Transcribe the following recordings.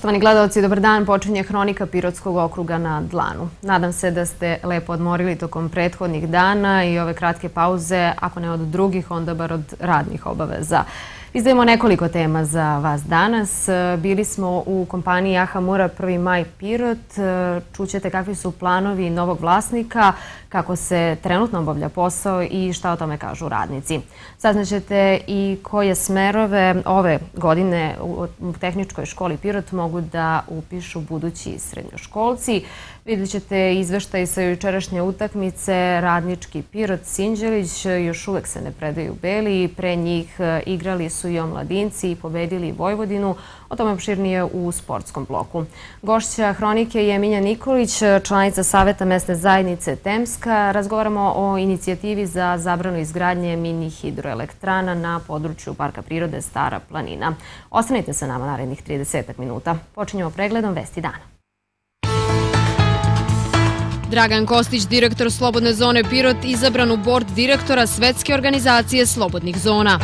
Poštovani gledalci, dobar dan. Počinje hronika Pirotskog okruga na Dlanu. Nadam se da ste lepo odmorili tokom prethodnih dana i ove kratke pauze, ako ne od drugih, onda bar od radnih obaveza. Izdajemo nekoliko tema za vas danas. Bili smo u kompaniji Aha Mura 1. maj Pirot. Čućete kakvi su planovi novog vlasnika, kako se trenutno obavlja posao i šta o tome kažu radnici. Saznaćete i koje smerove ove godine u tehničkoj školi Pirot mogu da upišu budući srednjoškolci. Vidjet ćete izveštaj sa jučerašnje utakmice Radnički Pirot Sinđelić. Još uvek se ne predaju Beli. Pre njih e, igrali su i omladinci i pobedili Vojvodinu. O tome opširnije u sportskom bloku. Gošća hronike je Minja Nikolić, članica Saveta mesne zajednice Temska. Razgovaramo o inicijativi za zabranu izgradnje mini hidroelektrana na području Parka prirode Stara planina. Ostanite sa nama narednih 30 minuta. Počinjemo pregledom Vesti dana. Dragan Kostić, direktor Slobodne zone Pirot, izabran u bord direktora Svetske organizacije Slobodnih zona.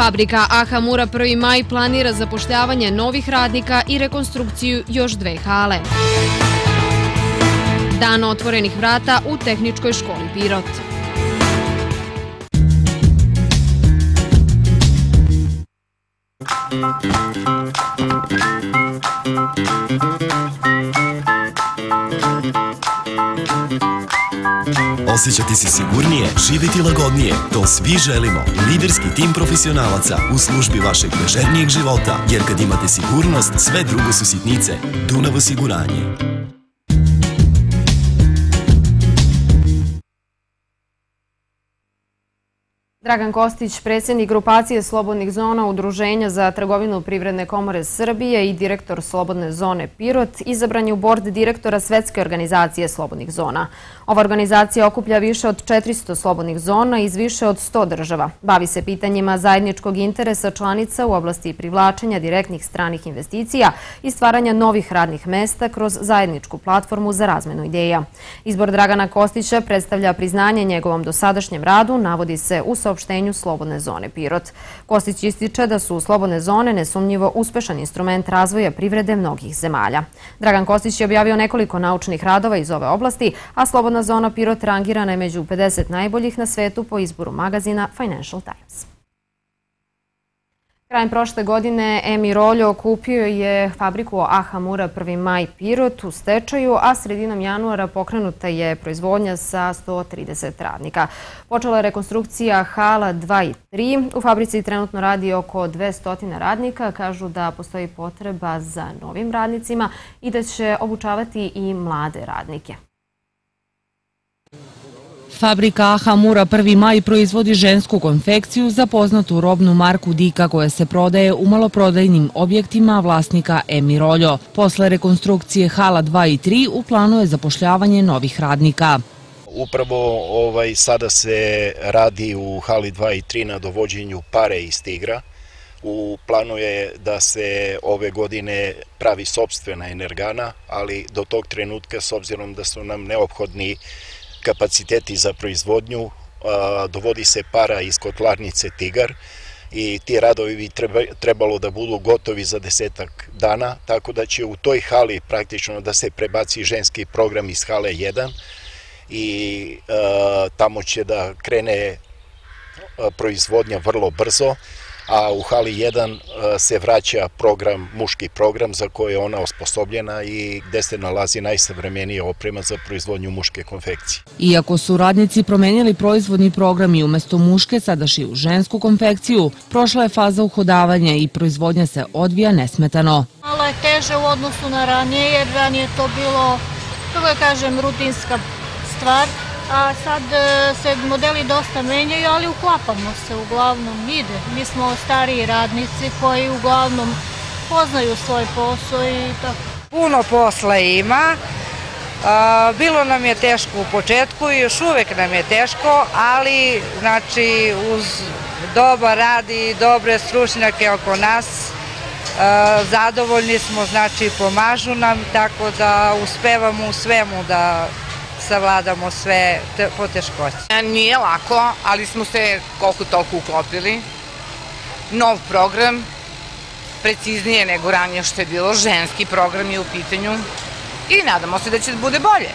Fabrika Aha Mura 1. maj planira zapošljavanje novih radnika i rekonstrukciju još dve hale. Dan otvorenih vrata u Tehničkoj školi Pirot. Osjećati se sigurnije, živjeti lagodnije. To svi želimo. Liderski tim profesionalaca u službi vašeg ležernijeg života. Jer kad imate sigurnost, sve drugo su sitnice. Dunav osiguranje. Dragan Kostić, predsjednik grupacije Slobodnih zona Udruženja za trgovinu Privredne komore Srbije i direktor Slobodne zone Pirot, izabran je u bord direktora Svetske organizacije Slobodnih zona. Ova organizacija okuplja više od 400 slobodnih zona iz više od 100 država. Bavi se pitanjima zajedničkog interesa članica u oblasti privlačenja direktnih stranih investicija i stvaranja novih radnih mesta kroz zajedničku platformu za razmenu ideja. Izbor Dragana Kostića predstavlja priznanje njegovom dosadašnjem radu, navodi se u saopštenju Slobodne zone Pirot. Kostić ističe da su slobodne zone nesumnjivo uspešan instrument razvoja privrede mnogih zemalja. Dragan Kostić je objavio nekoliko naučnih radova iz ove oblasti, a Slobodna zona Pirot rangirana je među 50 najboljih na svetu po izboru magazina Financial Times. Krajem prošle godine Emi Roljo kupio je fabriku Aha Mura 1. maj Pirot u stečaju, a sredinom januara pokrenuta je proizvodnja sa 130 radnika. Počela je rekonstrukcija hala 2 i 3. U fabrici trenutno radi oko 200 radnika. Kažu da postoji potreba za novim radnicima i da će obučavati i mlade radnike. Fabrika Hamura 1. maj proizvodi žensku konfekciju za poznatu robnu marku Dika koja se prodaje u maloprodajnim objektima vlasnika Emi Roljo. Posle rekonstrukcije hala 2 i 3 u planu je zapošljavanje novih radnika. Upravo ovaj, sada se radi u hali 2 i 3 na dovođenju pare iz Tigra. U planu je da se ove godine pravi sobstvena energana, ali do tog trenutka, s obzirom da su nam neophodni kapaciteti za proizvodnju, dovodi se para iz kotlarnice Tigar i ti radovi bi trebalo da budu gotovi za desetak dana, tako da će u toj hali praktično da se prebaci ženski program iz hale 1 i tamo će da krene proizvodnja vrlo brzo a u hali 1 e, se vraća program, muški program za koje je ona osposobljena i gde se nalazi najsavremenija oprema za proizvodnju muške konfekcije. Iako su radnici promenili proizvodni program i umesto muške sada šiju žensku konfekciju, prošla je faza uhodavanja i proizvodnja se odvija nesmetano. Malo je teže u odnosu na ranije jer ranije to bilo, kako ga kažem, rutinska stvar a sad e, se modeli dosta menjaju, ali uklapamo se uglavnom, ide. Mi smo stariji radnici koji uglavnom poznaju svoj posao i tako. Puno posla ima, bilo nam je teško u početku i još uvek nam je teško, ali znači uz dobar rad i dobre stručnjake oko nas zadovoljni smo, znači pomažu nam, tako da uspevamo u svemu da savladamo sve poteškoće. Nije lako, ali smo se koliko toliko uklopili. Nov program, preciznije nego ranije što je bilo, ženski program je u pitanju i nadamo se da će da bude bolje.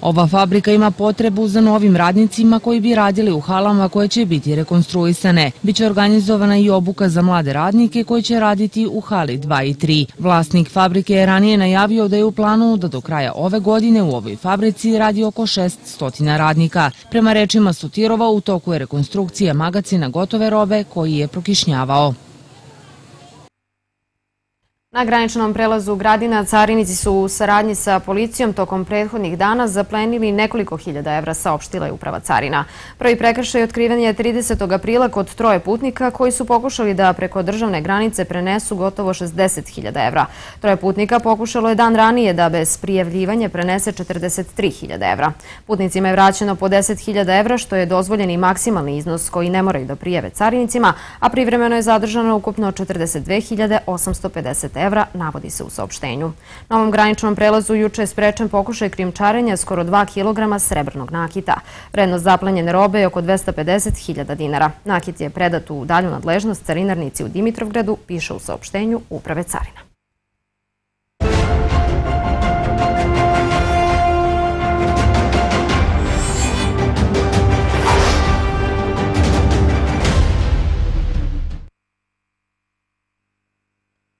Ova fabrika ima potrebu za novim radnicima koji bi radili u halama koje će biti rekonstruisane. Biće organizovana i obuka za mlade radnike koji će raditi u hali 2 i 3. Vlasnik fabrike je ranije najavio da je u planu da do kraja ove godine u ovoj fabrici radi oko 600 radnika. Prema rečima Sutirova u toku je rekonstrukcija magacina gotove robe koji je prokišnjavao. Na graničnom prelazu Gradina carinici su u saradnji sa policijom tokom prethodnih dana zaplenili nekoliko hiljada evra, saopštila je uprava carina. Prvi prekršaj otkriven je 30. aprila kod troje putnika koji su pokušali da preko državne granice prenesu gotovo 60.000 evra. Troje putnika pokušalo je dan ranije da bez prijavljivanja prenese 43.000 evra. Putnicima je vraćeno po 10.000 evra, što je dozvoljeni maksimalni iznos koji ne moraju da prijeve carinicima, a privremeno je zadržano ukupno 42.850 evra evra, navodi se u saopštenju. Na ovom graničnom prelazu juče je sprečen pokušaj krimčarenja skoro 2 kg srebrnog nakita. Vrednost zaplanjene robe je oko 250.000 dinara. Nakit je predat u dalju nadležnost carinarnici u Dimitrovgradu, piše u saopštenju Uprave carina.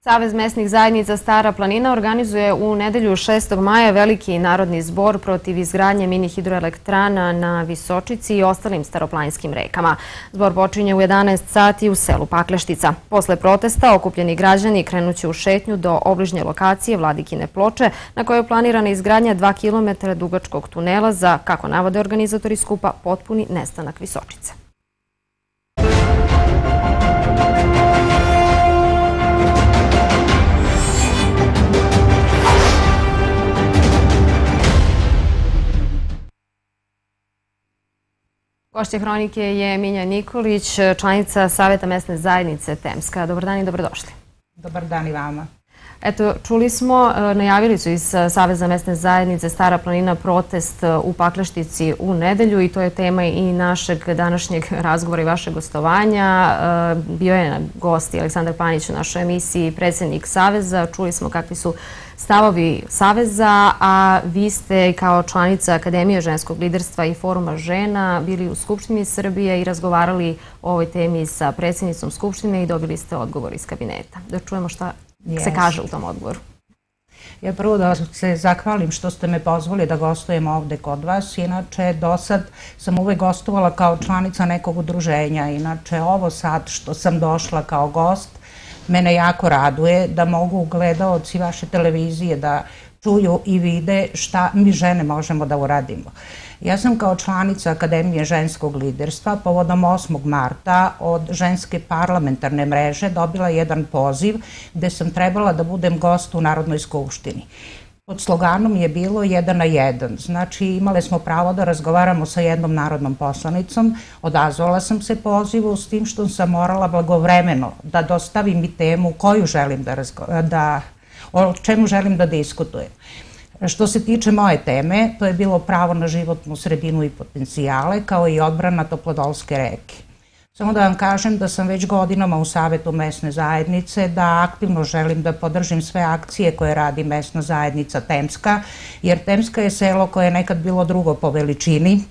Savez mesnih zajednica Stara planina organizuje u nedelju 6. maja veliki narodni zbor protiv izgradnje mini hidroelektrana na Visočici i ostalim staroplaninskim rekama. Zbor počinje u 11 sati u selu Pakleštica. Posle protesta okupljeni građani krenuće u šetnju do obližnje lokacije Vladikine ploče na kojoj je planirana izgradnja 2 km dugačkog tunela za, kako navode organizatori skupa, potpuni nestanak Visočice. Gošće hronike je Minja Nikolić, članica Saveta mesne zajednice Temska. Dobar dan i dobrodošli. Dobar dan i vama. Eto, čuli smo, e, najavili su iz Saveza mesne zajednice Stara planina protest e, u Pakleštici u nedelju i to je tema i našeg današnjeg razgovora i vašeg gostovanja. E, bio je gost Aleksandar Panić u našoj emisiji, predsednik Saveza. Čuli smo kakvi su stavovi Saveza, a vi ste kao članica Akademije ženskog liderstva i foruma žena bili u Skupštini Srbije i razgovarali o ovoj temi sa predsjednicom Skupštine i dobili ste odgovor iz kabineta. Da čujemo šta se kaže u tom odgovoru. Ja prvo da se zahvalim što ste me pozvali da gostujem ovde kod vas. Inače, do sad sam uvek gostovala kao članica nekog udruženja. Inače, ovo sad što sam došla kao gost, mene jako raduje da mogu gledaoci vaše televizije da čuju i vide šta mi žene možemo da uradimo. Ja sam kao članica Akademije ženskog liderstva povodom 8. marta od ženske parlamentarne mreže dobila jedan poziv gde sam trebala da budem gost u Narodnoj skupštini. Pod sloganom je bilo jedan na jedan, znači imale smo pravo da razgovaramo sa jednom narodnom poslanicom, odazvala sam se pozivu s tim što sam morala blagovremeno da dostavim i temu koju želim da, da o čemu želim da diskutujem. Što se tiče moje teme, to je bilo pravo na životnu sredinu i potencijale, kao i odbrana Toplodolske reke. Samo da vam kažem da sam već godinama u Savetu mesne zajednice, da aktivno želim da podržim sve akcije koje radi mesna zajednica Temska, jer Temska je selo koje je nekad bilo drugo po veličini,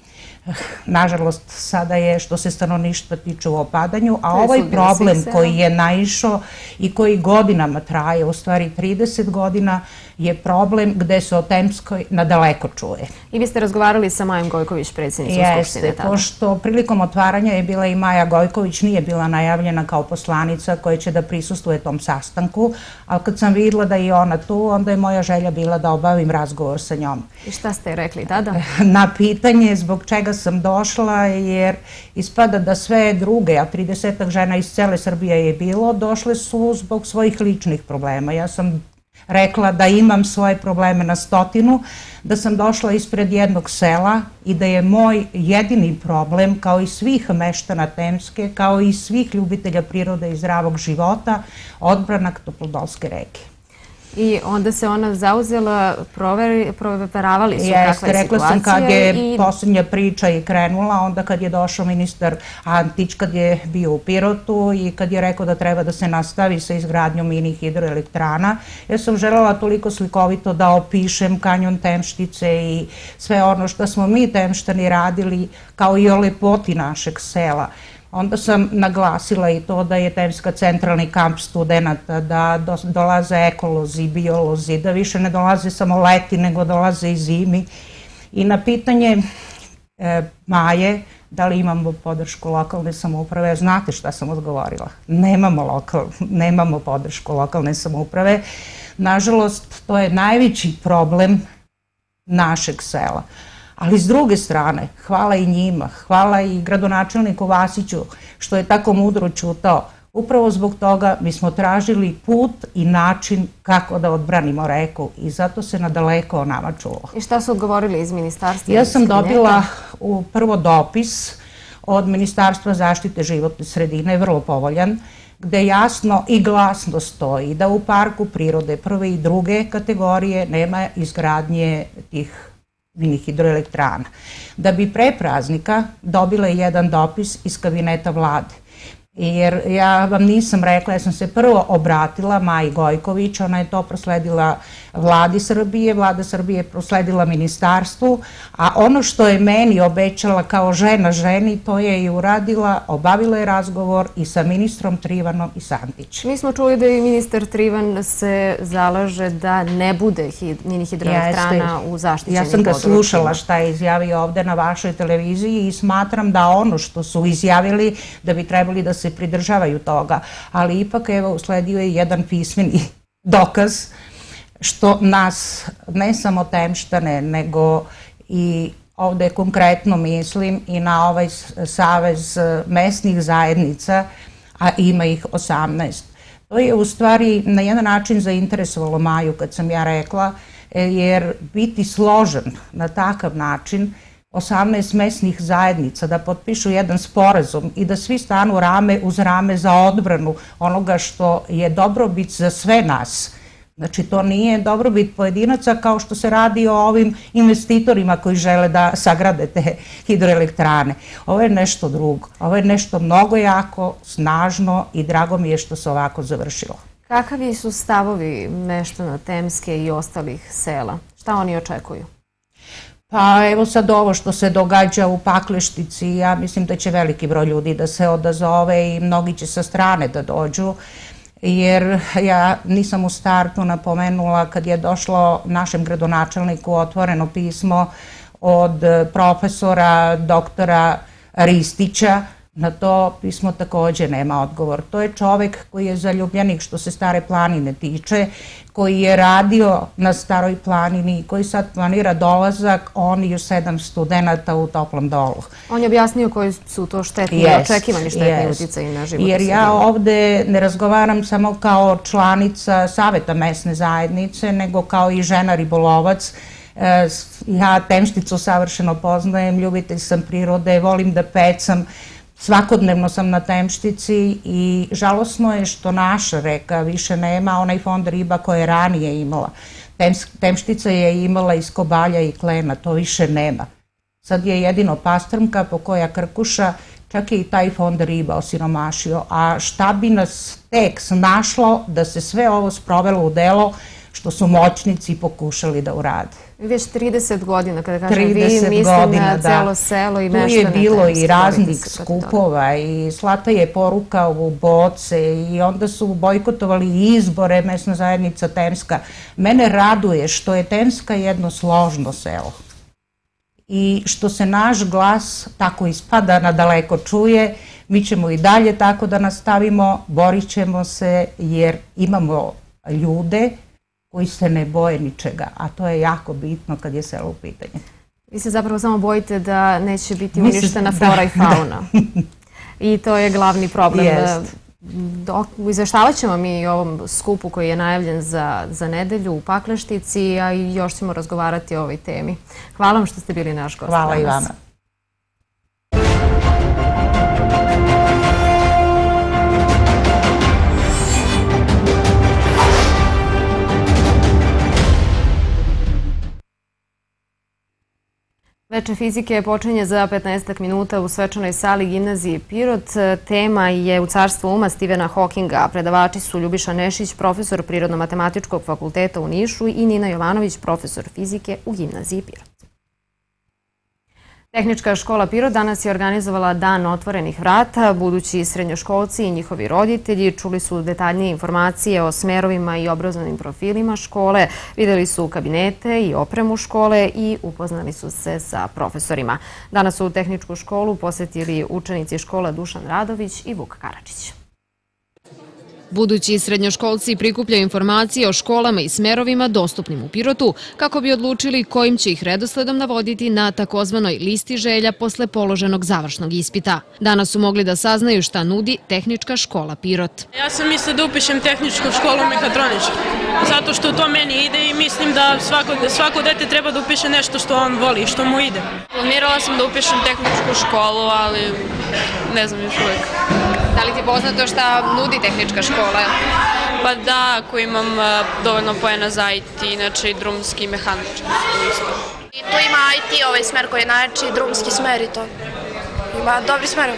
nažalost sada je što se stanovništva tiče u opadanju, a ovaj problem koji je naišao i koji godinama traje, u stvari 30 godina, je problem gde se o Temskoj nadaleko čuje. I vi ste razgovarali sa Majom Gojković, predsjednicom Skupštine tada. Jeste, pošto prilikom otvaranja je bila i Maja Gojković, nije bila najavljena kao poslanica koja će da prisustuje tom sastanku, ali kad sam videla da je ona tu, onda je moja želja bila da obavim razgovor sa njom. I šta ste rekli tada? Na pitanje zbog čega sam došla, jer ispada da sve druge, a 30 žena iz cele Srbije je bilo, došle su zbog svojih ličnih problema. Ja sam rekla da imam svoje probleme na stotinu, da sam došla ispred jednog sela i da je moj jedini problem, kao i svih meštana Temske, kao i svih ljubitelja prirode i zdravog života, odbranak Toplodolske reke. I onda se ona zauzela, proveri, proveravali su Jeste, kakva je rekla situacija. sam kad je i... posljednja priča i krenula, onda kad je došao ministar Antić, kad je bio u Pirotu i kad je rekao da treba da se nastavi sa izgradnjom mini hidroelektrana, ja sam želela toliko slikovito da opišem kanjon Temštice i sve ono što smo mi Temštani radili, kao i o lepoti našeg sela. Onda sam naglasila i to da je Temska centralni kamp studenta, da do, dolaze ekolozi, biolozi, da više ne dolaze samo leti, nego dolaze i zimi. I na pitanje e, Maje, da li imamo podršku lokalne samouprave, znate šta sam odgovorila? Nemamo, lokal, nemamo podršku lokalne samouprave. Nažalost, to je najveći problem našeg sela. Ali s druge strane, hvala i njima, hvala i gradonačelniku Vasiću što je tako mudro čutao. Upravo zbog toga mi smo tražili put i način kako da odbranimo reku i zato se nadaleko o nama čulo. I šta su odgovorili iz ministarstva? Ja sam dobila u prvo dopis od Ministarstva zaštite životne sredine, vrlo povoljan, gde jasno i glasno stoji da u parku prirode prve i druge kategorije nema izgradnje tih mini hidroelektrana. Da bi pre praznika dobila jedan dopis iz kabineta vlade jer ja vam nisam rekla, ja sam se prvo obratila Maji Gojković, ona je to prosledila vladi Srbije, vlada Srbije je prosledila ministarstvu, a ono što je meni obećala kao žena ženi, to je i uradila, obavila je razgovor i sa ministrom Trivanom i Santić. Mi smo čuli da i ministar Trivan se zalaže da ne bude hid, mini hidroelektrana u zaštićenim Ja sam ga područjima. slušala šta je izjavio ovde na vašoj televiziji i smatram da ono što su izjavili da bi trebali da se pridržavaju toga, ali ipak evo usledio je jedan pismeni dokaz što nas, ne samo temštane, nego i ovde konkretno mislim i na ovaj savez mesnih zajednica, a ima ih 18. To je u stvari na jedan način zainteresovalo Maju kad sam ja rekla, jer biti složen na takav način 18 mesnih zajednica da potpišu jedan sporazum i da svi stanu rame uz rame za odbranu onoga što je dobrobit za sve nas. Znači, to nije dobrobit pojedinaca kao što se radi o ovim investitorima koji žele da sagrade te hidroelektrane. Ovo je nešto drugo. Ovo je nešto mnogo jako, snažno i drago mi je što se ovako završilo. Kakavi su stavovi meštana Temske i ostalih sela? Šta oni očekuju? Pa evo sad ovo što se događa u Pakleštici, ja mislim da će veliki broj ljudi da se odazove i mnogi će sa strane da dođu, jer ja nisam u startu napomenula kad je došlo našem gradonačelniku otvoreno pismo od profesora doktora Ristića, Na to pismo takođe nema odgovor. To je čovek koji je zaljubljenik što se stare planine tiče, koji je radio na staroj planini i koji sad planira dolazak, on i sedam studenta u toplom dolu. On je objasnio koji su to štetni i očekivani štetni uticaj na život. Jer ja ovde ne razgovaram samo kao članica Saveta mesne zajednice, nego kao i žena ribolovac, ja temšticu savršeno poznajem, ljubitelj sam prirode, volim da pecam, Svakodnevno sam na Temštici i žalosno je što naša reka više nema onaj fond riba koje je ranije imala. Temštica je imala iz kobalja i klena, to više nema. Sad je jedino pastrmka po koja krkuša, čak je i taj fond riba osiromašio. A šta bi nas tek snašlo da se sve ovo sprovelo u delo što su moćnici pokušali da urade. Već 30 godina, kada kažem vi, mislim godina, na celo da. selo i meštane. Tu je bilo i raznih skupova i slata je poruka u boce i onda su bojkotovali izbore mesna zajednica Temska. Mene raduje što je Temska jedno složno selo i što se naš glas tako ispada na daleko čuje, mi ćemo i dalje tako da nastavimo, borit ćemo se jer imamo ljude koji se ne boje ničega, a to je jako bitno kad je selo u pitanju. Vi se zapravo samo bojite da neće biti uništena flora i fauna. I to je glavni problem. Jest. Dok, izveštavaat ćemo mi i ovom skupu koji je najavljen za, za nedelju u Pakleštici, a i još ćemo razgovarati o ovoj temi. Hvala vam što ste bili naš gost Hvala danas. i vama. Veče fizike počinje za 15 minuta u svečanoj sali gimnazije Pirot. Tema je u carstvu uma Stevena Hawkinga. Predavači su Ljubiša Nešić, profesor Prirodno-matematičkog fakulteta u Nišu i Nina Jovanović, profesor fizike u gimnaziji Pirot. Tehnička škola Piro danas je organizovala dan otvorenih vrata. Budući srednjoškolci i njihovi roditelji čuli su detaljnije informacije o smerovima i obrazovnim profilima škole, videli su kabinete i opremu škole i upoznali su se sa profesorima. Danas su u tehničku školu posetili učenici škola Dušan Radović i Vuk Karačić. Budući srednjoškolci prikupljaju informacije o školama i smerovima dostupnim u Pirotu kako bi odlučili kojim će ih redosledom navoditi na takozvanoj listi želja posle položenog završnog ispita. Danas su mogli da saznaju šta nudi tehnička škola Pirot. Ja sam mislila da upišem tehničku školu mehatroničku, zato što to meni ide i mislim da svako, svako dete treba da upiše nešto što on voli, što mu ide. Planirala sam da upišem tehničku školu, ali ne znam još uvijek. Da li ti poznato šta nudi tehnička škola? Pa da, ako imam e, dovoljno pojena za IT, inače i drumski i mehanički. I tu ima IT ovaj smer koji je najjači, drumski smer i to. Ima dobri smer.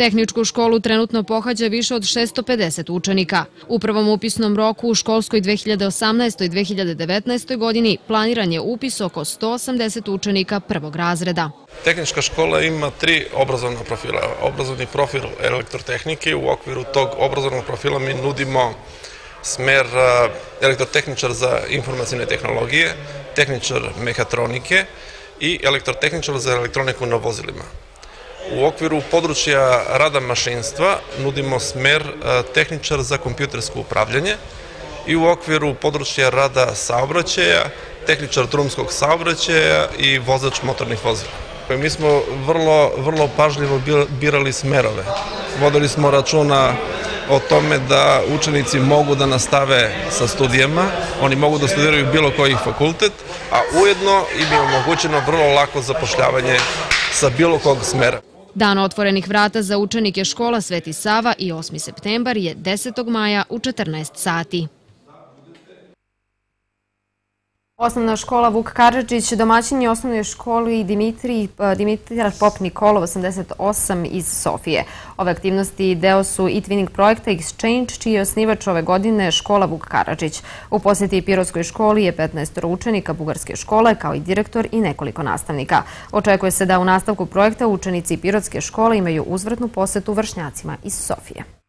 Tehničku školu trenutno pohađa više od 650 učenika. U prvom upisnom roku u školskoj 2018. i 2019. godini planiran je upis oko 180 učenika prvog razreda. Tehnička škola ima tri obrazovna profila. Obrazovni profil elektrotehnike, u okviru tog obrazovnog profila mi nudimo smer elektrotehničar za informacijne tehnologije, tehničar mehatronike i elektrotehničar za elektroniku na vozilima. U okviru područja rada mašinstva nudimo smer tehničar za kompjutersko upravljanje i u okviru područja rada saobraćaja, tehničar drumskog saobraćaja i vozač motornih vozila. Mi smo vrlo, vrlo pažljivo birali smerove. Vodili smo računa o tome da učenici mogu da nastave sa studijama, oni mogu da studiraju bilo koji fakultet, a ujedno im je omogućeno vrlo lako zapošljavanje sa bilo kog smera. Dan otvorenih vrata za učenike škola Sveti Sava i 8. septembar je 10. maja u 14 sati. Osnovna škola Vuk Karadžić, domaćin je osnovnoj školi Dimitrij, e, Dimitrija Pop Nikolov 88 iz Sofije. Ove aktivnosti deo su i twinning projekta Exchange, čiji je osnivač ove godine škola Vuk Karadžić. U posjeti Pirovskoj školi je 15 učenika bugarske škole, kao i direktor i nekoliko nastavnika. Očekuje se da u nastavku projekta učenici Pirotske škole imaju uzvratnu posetu vršnjacima iz Sofije.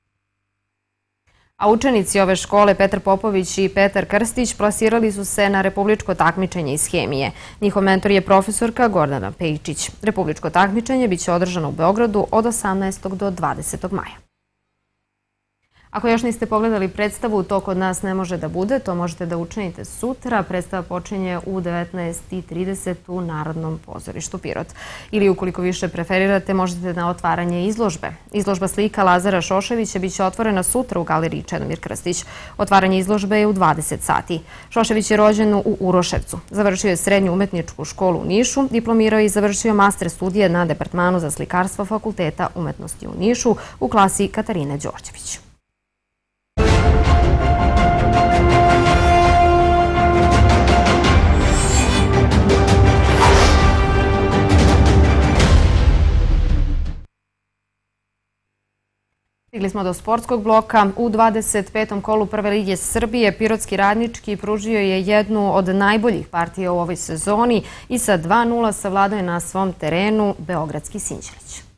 A učenici ove škole Petar Popović i Petar Krstić plasirali su se na republičko takmičenje iz hemije. Njihov mentor je profesorka Gordana Pejčić. Republičko takmičenje biće održano u Beogradu od 18. do 20. maja. Ako još niste pogledali predstavu, to kod nas ne može da bude, to možete da učinite sutra. Predstava počinje u 19.30 u Narodnom pozorištu Pirot. Ili ukoliko više preferirate, možete na otvaranje izložbe. Izložba slika Lazara Šoševića biće otvorena sutra u galeriji Čedomir Krstić. Otvaranje izložbe je u 20 sati. Šošević je rođen u Uroševcu. Završio je srednju umetničku školu u Nišu, diplomirao i završio master studije na Departmanu za slikarstvo Fakulteta umetnosti u Nišu u klasi Katarine Đorđević. Stigli smo do sportskog bloka. U 25. kolu Prve lige Srbije Pirotski radnički pružio je jednu od najboljih partija u ovoj sezoni i sa 2-0 savladao je na svom terenu Beogradski Sinđelić.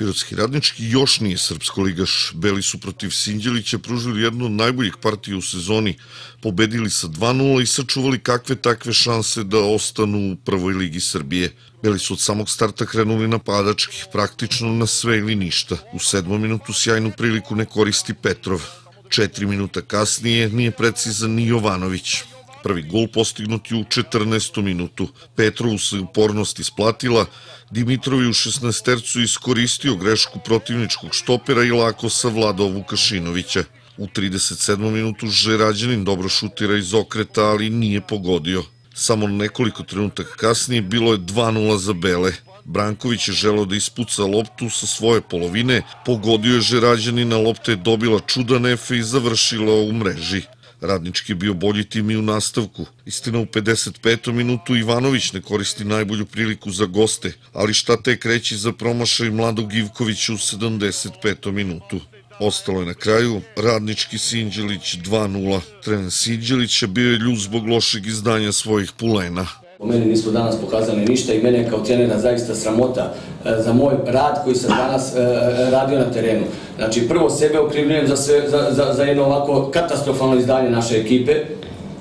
Pirotski radnički još nije srpsko ligaš. Beli su protiv Sinđelića pružili jednu od najboljih partija u sezoni, pobedili sa 2-0 i sačuvali kakve takve šanse da ostanu u prvoj ligi Srbije. Beli su od samog starta krenuli napadački, praktično na sve ili ništa. U sedmom minutu sjajnu priliku ne koristi Petrov. Četiri minuta kasnije nije precizan ni Jovanović. Prvi gol postignut je u 14. minutu. Petrovu se upornost isplatila, Dimitrovi u 16 tercu iskoristio grešku protivničkog štopera i lako savladao Vukašinovića. U 37. minutu Žerađanin dobro šutira iz okreta, ali nije pogodio. Samo nekoliko trenutaka kasnije bilo je 2-0 za Bele. Branković je želeo da ispuca loptu sa svoje polovine, pogodio je Žerađanina, lopta je dobila čudan efe i završila u mreži. Radnički je bio bolji tim i u nastavku. Istina u 55. minutu Ivanović ne koristi najbolju priliku za goste, ali šta tek reći za promašaj Mladog Ivkovića u 75. minutu. Ostalo je na kraju Radnički Sinđelić 2-0. Trener Sinđelića bio je ljud zbog lošeg izdanja svojih pulena. Po meni nismo danas pokazali ništa i mene kao trenera zaista sramota za moj rad koji sam danas e, e, radio na terenu. Znači, prvo sebe okrivljujem za, sve, za, za, za jedno ovako katastrofalno izdanje naše ekipe,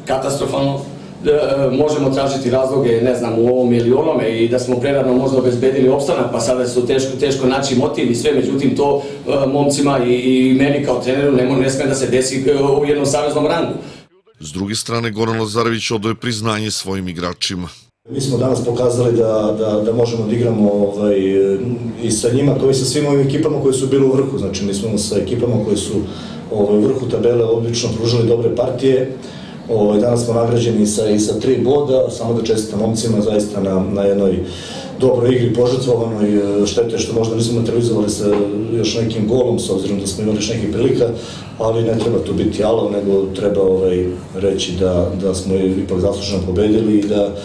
katastrofalno, možemo tražiti razloge, ne znam, u ovom ili onome i da smo prerano možda obezbedili opstanak, pa sada su teško, teško naći motiv i sve, međutim to momcima i, i meni kao treneru ne, ne sme da se desi u jednom saveznom rangu. S druge strane, Goran Lazarević odoje priznanje svojim igračima. Mi smo danas pokazali da, da, da možemo da igramo ovaj, i sa njima, kao i sa svim ovim ekipama koje su bile u vrhu. Znači, mi smo sa ekipama koje su ovaj, u vrhu tabele obično pružili dobre partije. Ovaj, danas smo nagrađeni sa, i sa tri boda, samo da čestitam momcima zaista na, na jednoj dobroj igri požrtvovanoj, štete što možda nismo materializovali sa još nekim golom, s obzirom da smo imali još nekih prilika, ali ne treba tu biti alav, nego treba ovaj, reći da, da smo ipak zasluženo pobedili i da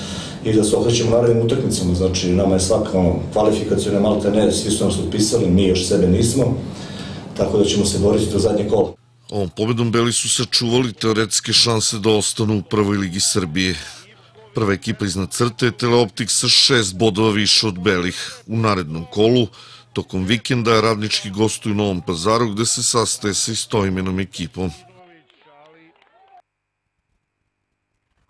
i da se okrećemo narednim utakmicama. Znači, nama je svaka ono, kvalifikacijona malte ne, svi su nam se otpisali, mi još sebe nismo, tako da ćemo se boriti do zadnje kola. Ovom pobedom Beli su sačuvali teoretske šanse da ostanu u prvoj ligi Srbije. Prva ekipa iznad crte je Teleoptik sa šest bodova više od Belih. U narednom kolu, tokom vikenda, radnički gostuju u Novom pazaru gde se sastaje sa istoimenom ekipom.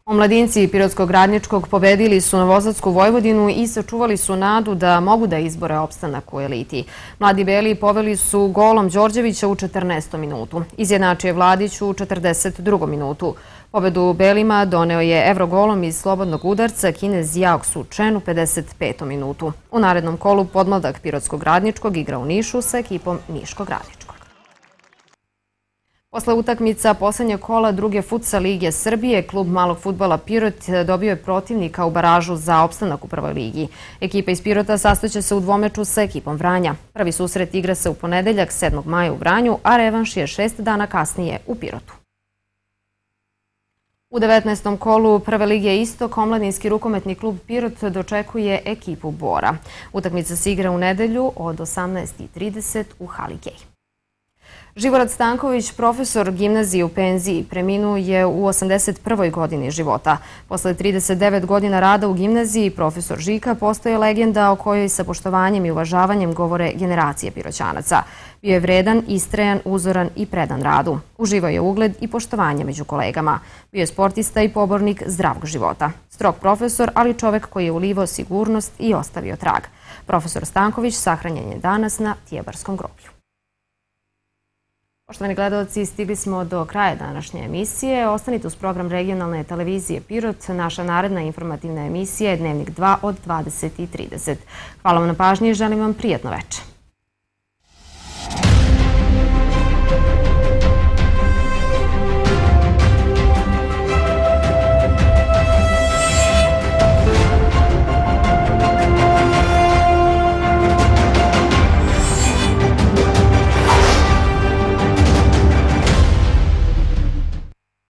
Omladinci Pirotskog radničkog pobedili su Novozadsku Vojvodinu i sačuvali su nadu da mogu da izbore opstanak u eliti. Mladi Beli poveli su golom Đorđevića u 14. minutu. Izjednačio je Vladić u 42. minutu. Pobedu Belima doneo je Evrogolom iz slobodnog udarca Kinez Jaok Su Čen u 55. minutu. U narednom kolu podmladak Pirotskog radničkog igra u Nišu sa ekipom Niškog radničkog. Posle utakmica poslednje kola druge futsa Lige Srbije, klub malog futbala Pirot dobio je protivnika u baražu za opstanak u prvoj ligi. Ekipa iz Pirota sastoće se u dvomeču sa ekipom Vranja. Prvi susret igra se u ponedeljak 7. maja u Vranju, a revanš je šest dana kasnije u Pirotu. U 19. kolu Prve lige Istok, omladinski rukometni klub Pirot dočekuje ekipu Bora. Utakmica se igra u nedelju od 18.30 u Hali Gej. Živorad Stanković, profesor gimnazije u penziji, preminuo je u 81. godini života. Posle 39 godina rada u gimnaziji, profesor Žika postoje legenda o kojoj sa poštovanjem i uvažavanjem govore generacije piroćanaca. Bio je vredan, istrejan, uzoran i predan radu. Uživao je ugled i poštovanje među kolegama. Bio je sportista i pobornik zdravog života. Strog profesor, ali čovek koji je ulivao sigurnost i ostavio trag. Profesor Stanković sahranjen je danas na Tijebarskom groblju. Poštovani gledalci, stigli smo do kraja današnje emisije. Ostanite uz program regionalne televizije Pirot. Naša naredna informativna emisija je Dnevnik 2 od 20.30. Hvala vam na pažnji i želim vam prijatno večer.